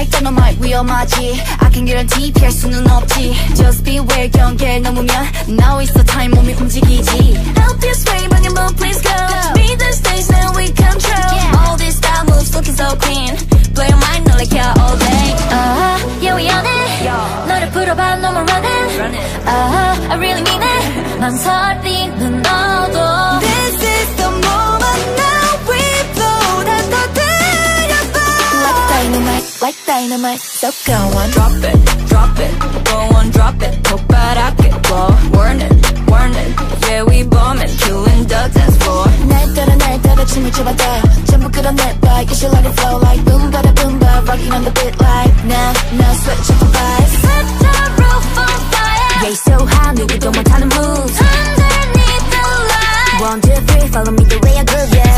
like dynamite 위험하지 I can guarantee 피할 수는 없지 Just beware 경계를 넘으면 Now is the time 몸이 움직이지 Help you sway when you move please go Be the stage now we control All these style moves looking so clean Blow your mind no like yeah all day uh, Yeah we on it 너를 풀어봐 no more running uh, I really mean it 망설이는 너도 like dynamite So go on Drop it, drop it, go on drop it 폭발하게 blow Warning, warning, yeah we bombing Killing the dance floor 날 따라 날 따라 춤을 춰봐도 전부 끌어내봐 You should let it flow like boom bada boom ba Rocking on the beat like now now switch up the vibe Set the roof on fire Yeah so high 누구도 못하는 moves Underneath the light One two three follow me the way I groove yeah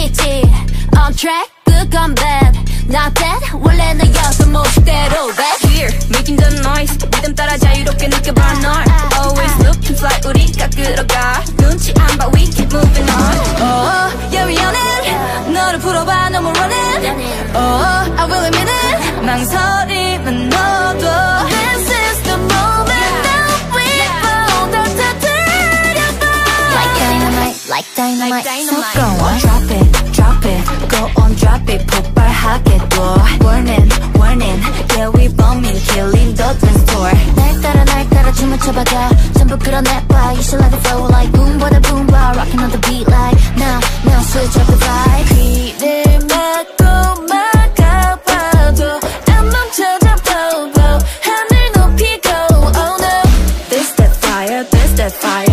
믿지 on track good 건 bad not that 원래 나 여섯 모식대로 back Here, making the noise 리듬 따라 자유롭게 느껴봐 널 Always looking fly 우리가 끌어가 눈치 안 봐 we keep moving on Oh, yeah we on it 너를 풀어봐 no more running Oh, I will admit it 망설임은 너도 like dynamite, Like dynamite. So go on drop it drop it go on drop it 폭발하게 둬 warning warning yeah we bombing killing the dance floor 날 따라 날 따라 춤을 춰봐도 전부 끌어내봐 You should let it flow like boom bada boom ba rocking on the beat like now now switch up the vibe 귀를 막고 막아봐도 안 멈춰져봐도 하늘 높이 go oh no This that fire this that fire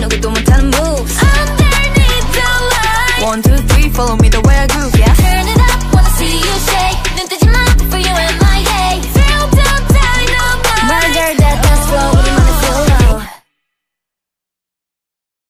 Know you don't moves. Underneath the light One, two, three, follow me the way